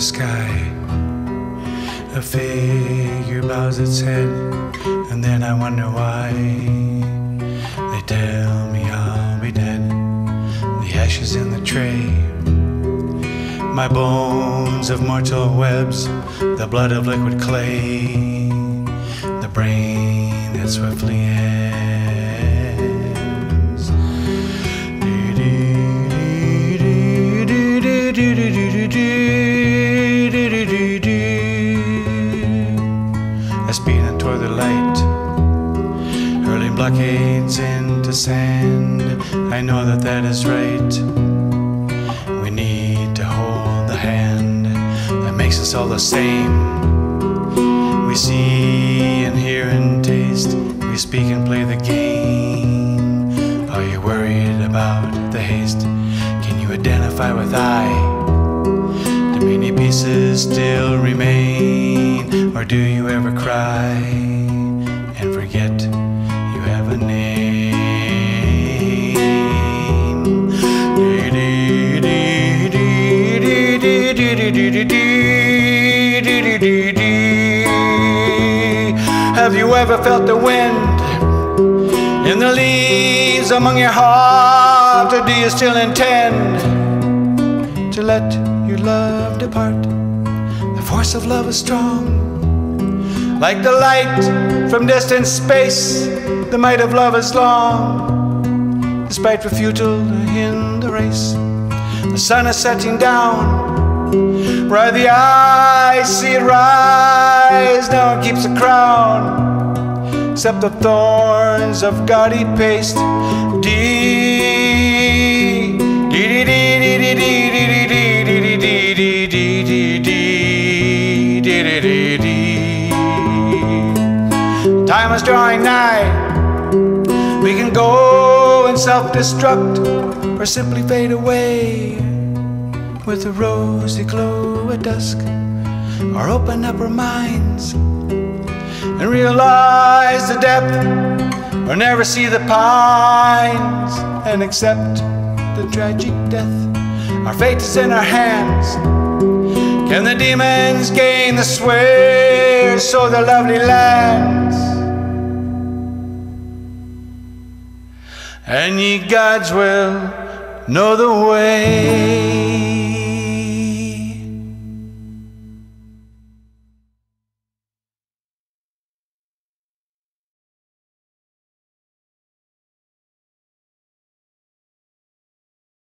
sky. A figure bows its head, and then I wonder why. They tell me I'll be dead. The ashes in the tray. My bones of mortal webs, the blood of liquid clay, the brain that swiftly ends. I blockades into sand. I know that that is right. We need to hold the hand that makes us all the same. We see and hear and taste, we speak and play the game. Are you worried about the haste? Can you identify with I? Do many pieces still remain? Or do you ever cry Have you ever felt the wind in the leaves among your heart? Or do you still intend to let your love depart? The force of love is strong. Like the light from distant space, the might of love is long. Despite refusal in the race, the sun is setting down. Bright the eyes, see it rise, down keeps a crown. Except the thorns of God he paste. Dee, dee, dee, dee, dee, dee, dee. Time is drawing nigh. We can go and self destruct or simply fade away with a rosy glow at dusk, or open up our minds and realize the depth, or never see the pines and accept the tragic death. Our fate is in our hands. Can the demons gain the sway so the lovely lands? And ye gods will know the way.